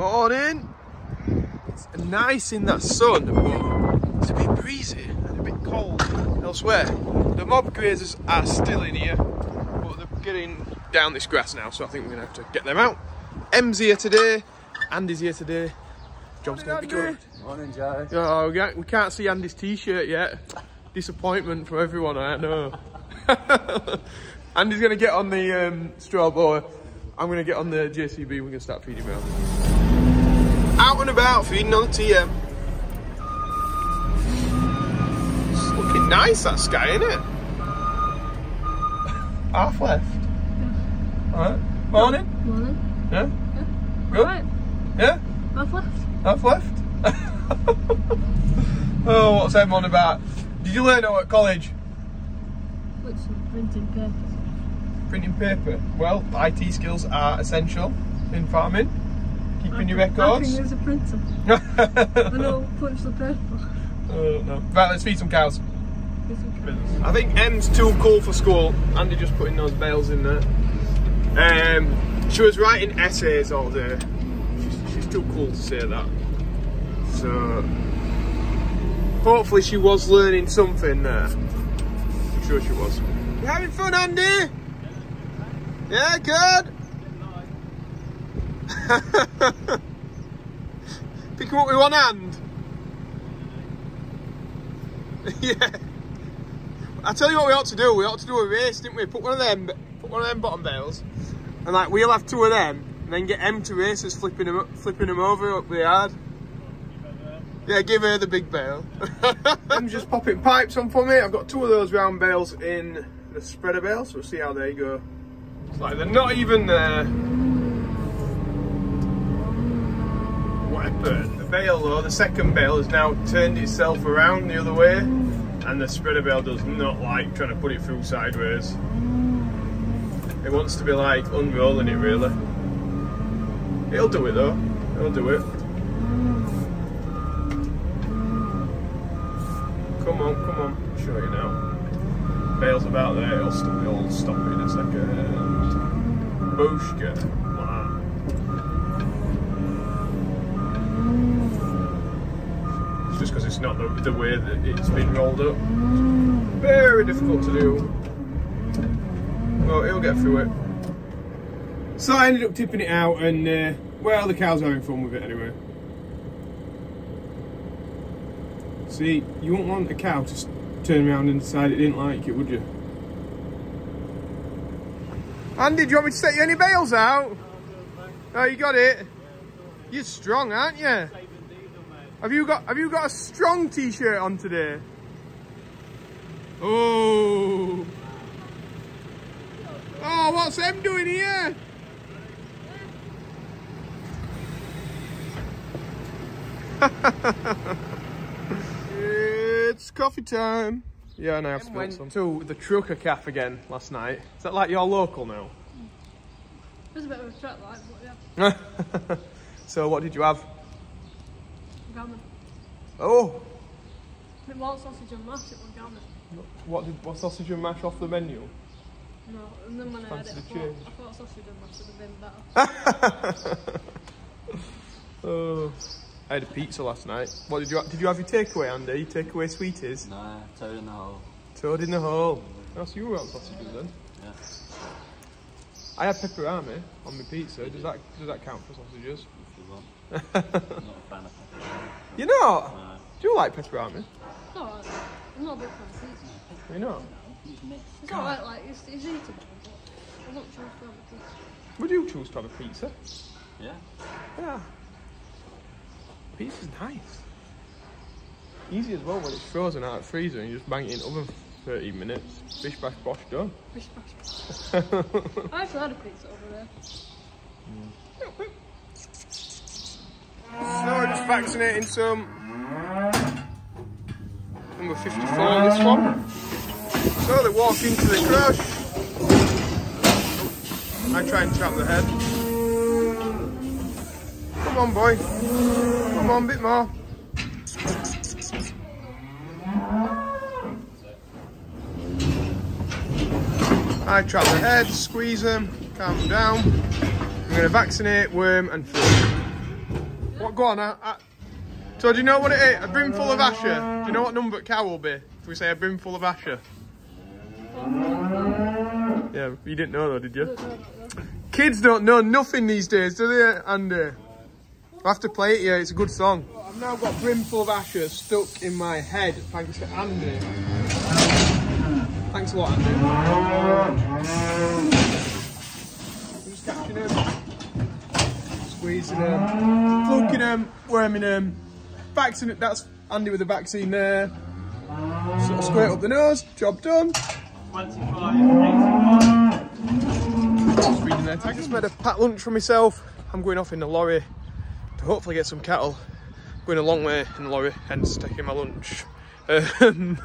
Morning. It's nice in that sun, but it's a bit breezy and a bit cold elsewhere. The mob grazers are still in here, but they're getting down this grass now, so I think we're gonna have to get them out. Em's here today, Andy's here today. Job's gonna be good. Morning, Joe. Oh, we can't- we can't see Andy's t-shirt yet. Disappointment from everyone, I know. Andy's gonna get on the um, straw blower. I'm gonna get on the JCB. We're gonna start feeding around. Out and about, feeding on the TM. It's looking nice, that sky, isn't it? Half left. Alright. Morning. Morning. Yeah? Good? Right, Yeah? I've left. Half left? oh, what's them on about? Did you learn at college? Which printing papers. Printing paper. Well, IT skills are essential in farming. Keeping your I records. can use a printer. I know punch the paper. Oh, no. Right, let's feed some cows. I think Em's too cool for school. Andy just putting those bales in there. Um, she was writing essays all day. She's, she's too cool to say that. So, hopefully she was learning something there. I'm sure she was. You having fun, Andy? Yeah, good. Pick him up with one hand. yeah. I tell you what we ought to do. We ought to do a race, didn't we? Put one of them, put one of them bottom bales, and like we'll have two of them, and then get Em to race us flipping them, flipping them over up the yard. Yeah, give her the big bale. I'm just popping pipes on for me. I've got two of those round bales in the spreader bale, so we'll see how they go. It's like they're not even there. The bale though, the second bale has now turned itself around the other way and the spreader bale does not like trying to put it through sideways. It wants to be like unrolling it really. It'll do it though. It'll do it. Come on, come on. I'll show you now. Bale's about there. It'll stop, it'll stop it in a second. Booshka. Just because it's not the, the way that it's been rolled up. Very difficult to do. Well, he'll get through it. So I ended up tipping it out and, uh, well, the cows having fun with it anyway. See, you wouldn't want a cow to turn around and decide it didn't like it, would you? Andy, do you want me to set you any bales out? Oh, you got it. You're strong, aren't you? Have you got Have you got a strong T-shirt on today? Oh. Oh, what's them doing here? it's coffee time. Yeah, and I have spilled some. To the trucker calf again last night. Is that like your local now? There's a bit of a track like, but yeah. so what did you have? Gammon. Oh, Bit more sausage and mash, it was gammon. what did what sausage and mash off the menu? No, and then when I had it, I thought. I thought sausage and mash would have been better. oh, I had a pizza last night. What did you did you have your takeaway, Andy? Takeaway sweeties? Nah, toad in the hole. Toad in the hole. Oh, so you were on sausages then? Yeah. I had pepperami on my pizza. Does that does that count for sausages? If you want. Not a fan of pepperoni. You know, No. do you like pepperami? It's alright. I'm not a big fan of pizza. You know, It's alright, like, it's, it's eatable, but I don't choose to have a pizza. would you choose to have a pizza? Yeah. Yeah. Pizza's nice. Easy as well when it's frozen out of the freezer and you just bang it in the oven for 30 minutes. Bish bash bosh done. Bish bash. I actually had a pizza over there. Mm. So we're just vaccinating some. Number 54, this one. So they walk into the crush. I try and trap the head. Come on, boy. Come on, bit more. I trap the head, squeeze them, calm them down. I'm going to vaccinate worm and food. What, go on. I, I... So do you know what it is? A brimful of Asha. Do you know what number cow will be? If we say a brimful of Asha. Yeah, you didn't know though, did you? Kids don't know nothing these days, do they, Andy? I have to play it, yeah, it's a good song. I've now got Brimful of Asha stuck in my head, thanks to Andy. Thanks a lot, Andy. Catching them, squeezing them, plucking them, worming them. Vaccine, that's Andy with the vaccine there. Sort of squirt up the nose, job done. 25, 81. Just reading their tag. Just made a packed lunch for myself. I'm going off in the lorry to hopefully get some cattle. Going a long way in the lorry, hence taking my lunch. Um,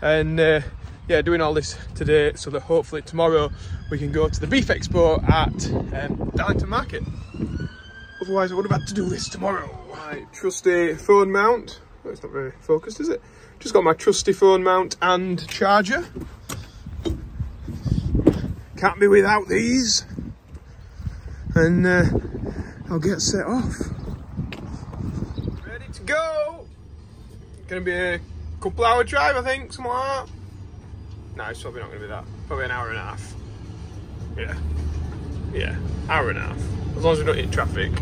and uh, yeah, doing all this today so that hopefully tomorrow we can go to the beef expo at um, Darlington Market. Otherwise, I would have had to do this tomorrow. My trusty phone mount. Oh, it's not very focused, is it? Just got my trusty phone mount and charger. Can't be without these. And uh, I'll get set off. Ready to go. Gonna be a couple hour drive, I think, something like. No, it's probably not gonna be that. Probably an hour and a half. Yeah. Yeah, hour and a half. As long as we don't in traffic.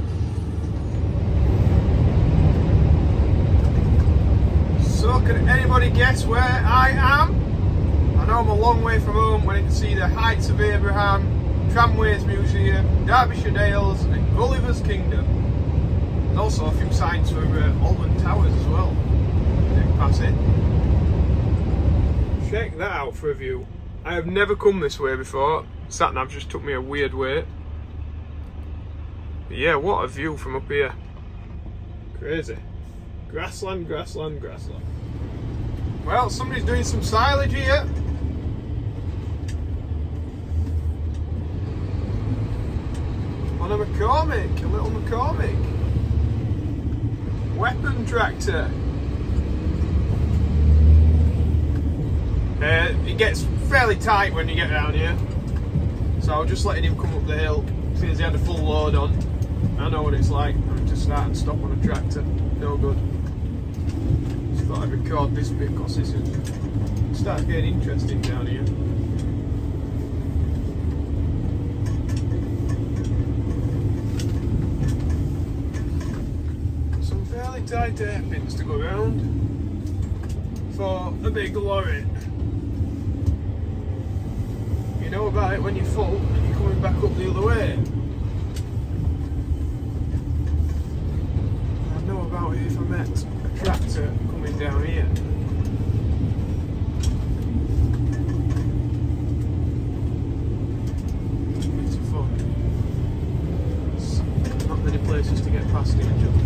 So, can anybody guess where I am? I know I'm a long way from home when I can see the Heights of Abraham, Tramways Museum, Derbyshire Dales and Gulliver's Kingdom. And also a few signs for uh, Alton Towers as well. Pass it. Check that out for a view. I have never come this way before. Satnav just took me a weird way. But yeah, what a view from up here. Crazy. Grassland, grassland, grassland. Well, somebody's doing some silage here. On a McCormick, a little McCormick. Weapon tractor. Uh, it gets fairly tight when you get down here. So I was just letting him come up the hill since he had a full load on. I know what it's like. I'm just start and stop on a tractor. No good. Just thought I'd record this bit because this starts getting interesting down here. Some fairly tight hairpins to go around for a big lorry. You know about it when you fall and you're coming back up the other way. I know about it if I met a tractor coming down here. It's fun. There's not many places to get past each other.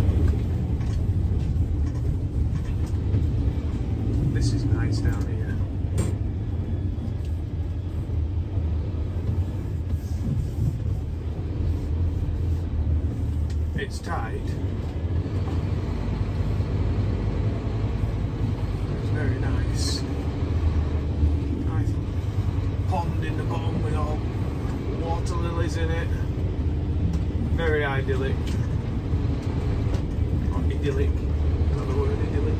This is nice down here. It's tight. It's very nice. Nice pond in the bottom with all water lilies in it. Very idyllic. Or idyllic. Another word, idyllic.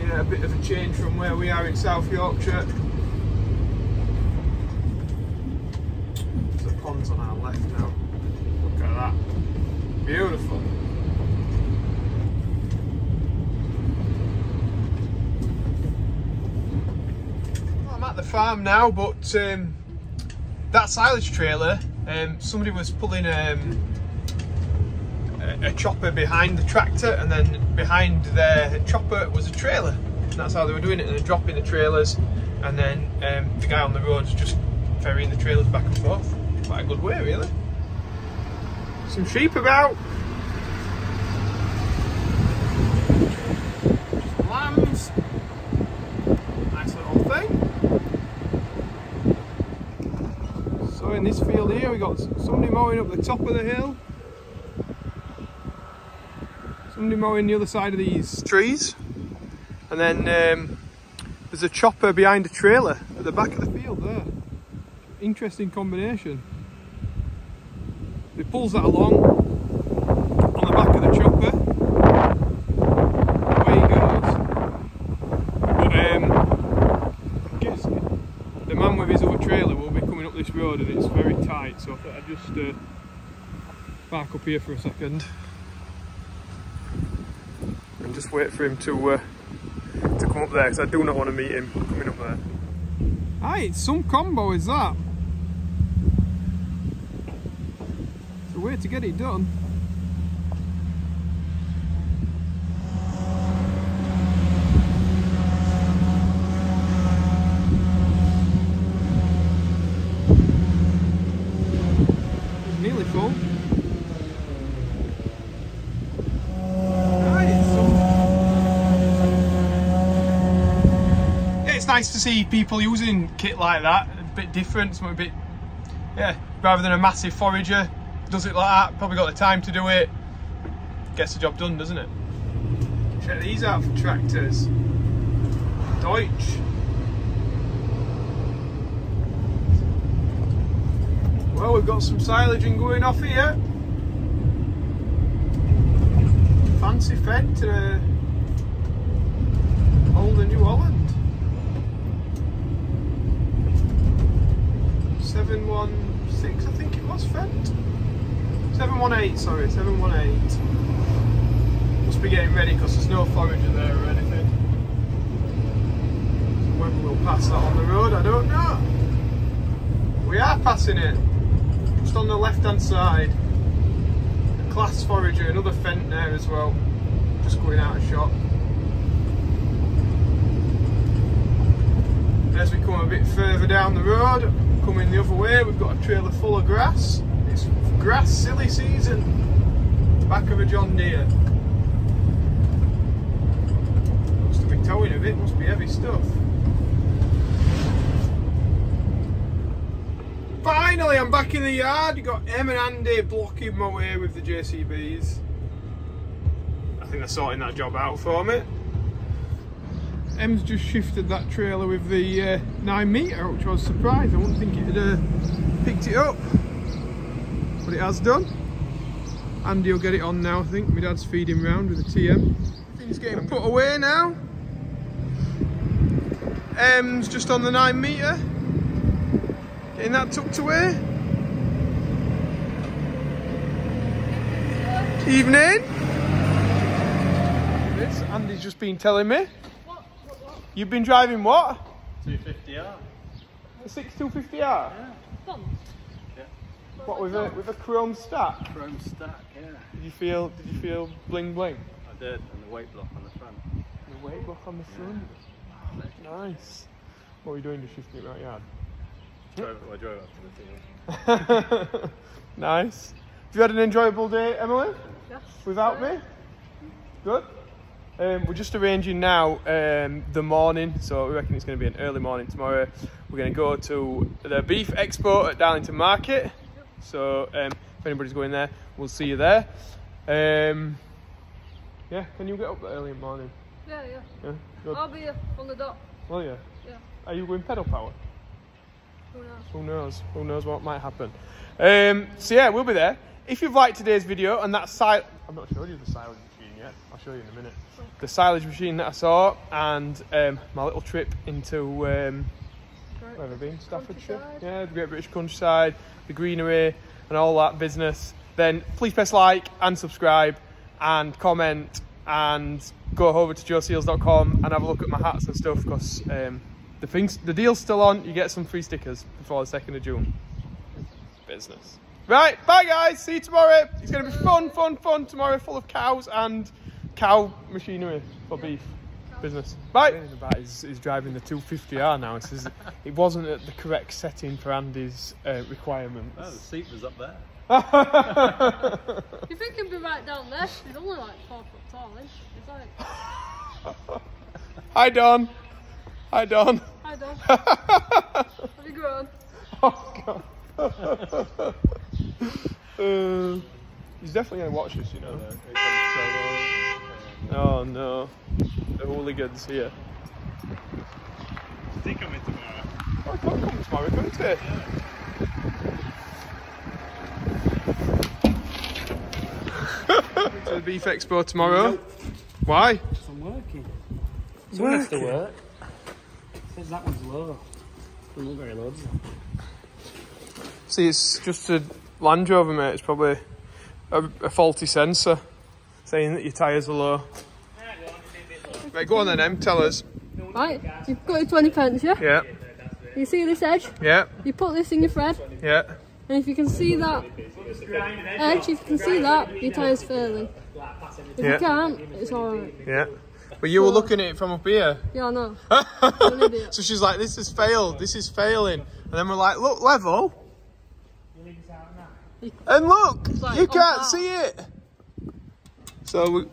Yeah, a bit of a change from where we are in South Yorkshire. The pond's on our left now. Look at that. Beautiful. Well, I'm at the farm now, but um, that silage trailer, um, somebody was pulling um, a, a chopper behind the tractor, and then behind their chopper was a trailer. And that's how they were doing it, and they're dropping the trailers, and then um, the guy on the road is just ferrying the trailers back and forth. Quite a good way, really. Some sheep about. Some lambs. Nice little thing. So in this field here, we got somebody mowing up the top of the hill. Somebody mowing the other side of these trees. And then um, There's a chopper behind a trailer at the back of the field there. Interesting combination. It pulls that along on the back of the chopper. Away he goes. But um, I guess the man with his other trailer will be coming up this road and it's very tight, so I thought I'd just uh, park up here for a second and just wait for him to uh, to come up there because I do not want to meet him coming up there. Aye, it's some combo is that. It's a way to get it done. It's nearly full. Aye, it's some- Yeah, it's nice to see people using kit like that. A bit different, something a bit, yeah, rather than a massive forager. Does it like that, probably got the time to do it. Gets the job done, doesn't it? Check these out for tractors. Deutz. Well, we've got some silaging going off here. Fancy fed to uh, old and New Holland. 716, I think it was Fendt. 718, sorry, 718. Must be getting ready because there's no forager there or anything. Whether we'll pass that on the road, I don't know. We are passing it, just on the left hand side. A Claas forager, another Fendt there as well, just going out of shot. As we come a bit further down the road, coming the other way, we've got a trailer full of grass. It's grass silly season. Back of a John Deere. Looks to be towing a bit, must be heavy stuff. Finally, I'm back in the yard. You got Em and Andy blocking my way with the JCBs. I think they're sorting that job out for me. Em's just shifted that trailer with the uh, 9 metre, which I was surprised. I wouldn't think it had uh, picked it up. But it has done. Andy will get it on now, I think. My dad's feeding round with the TM. Things getting put away now. Em's just on the 9 metre. Getting that tucked away. Evening. This Andy's just been telling me. You've been driving what? 250R. A 6250R? Bump. What with a with a chrome stack? Chrome stack, yeah. Did you feel did you feel bling bling? I did, and the weight block on the front. The weight block on the front. Nice. What were you doing to shift it right yard? Drove, I drove up to the field. nice. Have you had an enjoyable day, Emily? Yes. Without me? Good. Um, we're just arranging now um, the morning, so we reckon it's going to be an early morning tomorrow. We're going to go to the Beef Expo at Darlington Market. So um, if anybody's going there, we'll see you there. Um, yeah, can you get up early in the morning? Yeah, yeah. Yeah, good. I'll be here on the dot. Well, yeah. Yeah. Are you going pedal power? Who knows? Who knows? Who knows what might happen? Um, so yeah, we'll be there. If you've liked today's video and that sil I'm not showing you the machine yet. I'll show you in a minute. The silage machine that I saw and um, my little trip into um, where have I been? Staffordshire. Yeah, the Great British countryside, the greenery, and all that business. Then please press like and subscribe and comment and go over to joeseels.com and have a look at my hats and stuff because um, the things the deal's still on. You get some free stickers before the second of June. Business. Right, bye guys. See you tomorrow. It's going to be fun, fun, fun tomorrow, full of cows and cow machinery for beef business. Bye. About is, is driving the 250R now. It says it wasn't at the correct setting for Andy's uh, requirements. Oh, the seat was up there. You think he'd be right down there? He's only like four foot tall, isn't he? He's like, Hi Don. Hi Don. hi Don. Have you grown? Oh god. uh, he's definitely gonna watch this, you know. Here comes Trevor. Oh no. The hooligans here. Is he coming tomorrow? Oh, I can't come tomorrow, couldn't he? to the Beef Expo tomorrow. Why? I'm working. Someone has to work. It Says that one's low. Doesn't look very low, does it? See, it's just a Land Rover, mate. It's probably a, a faulty sensor saying that your tyres are low. Right, go on then, Em. Tell us. Right, you've got your 20 pence, yeah? Yeah, You see this edge? yeah, You put this in your thread, yeah. and if you can see that edge, if you can see that, your tyre's failing. If Yeah. you can't, it's alright. Yeah. But you were looking at it from up here. Yeah, I know. so she's like, this has failed, this is failing. And then we're like, look, level. And look, like you can't par. see it. So we,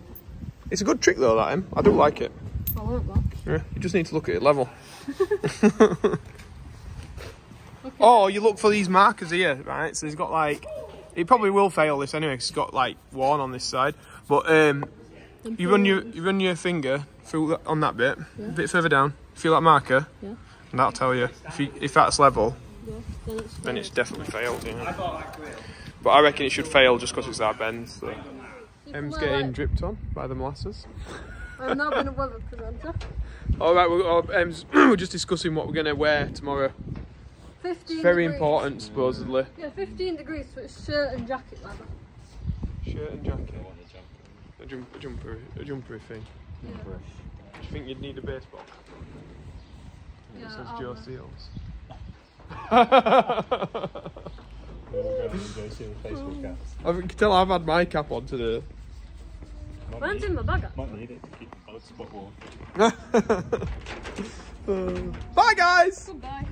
it's a good trick though, that Em. I don't like it. I want that. Yeah, you just need to look at it level. Oh, you look for these markers here, right? So he's got like, it probably will fail this anyway, 'cause it's got like one on this side. But um, you run your you run your finger through that, on that bit, a bit further down. Feel that marker, Yeah. and that'll tell you if you, if that's level, Yeah, then it's then it's definitely failed. Yeah. But I reckon it should fail just because it's our bend. So. Em's getting like, dripped on by the molasses. I've now been a weather presenter. All right, we're, oh, Em's, we're just discussing what we're going to wear tomorrow. 15 Very degrees. important, supposedly. Yeah, 15 degrees, so it's shirt and jacket leather. Shirt and jacket. A, jump, a jumper, a jumper thing. Yeah. Do you think you'd need a baseball? Yeah, It says I'll, Joe Seels. I can tell I've had my cap on today. Might Mine's need, in my bag. might need it to keep the blood spot warm. Bye guys! Goodbye.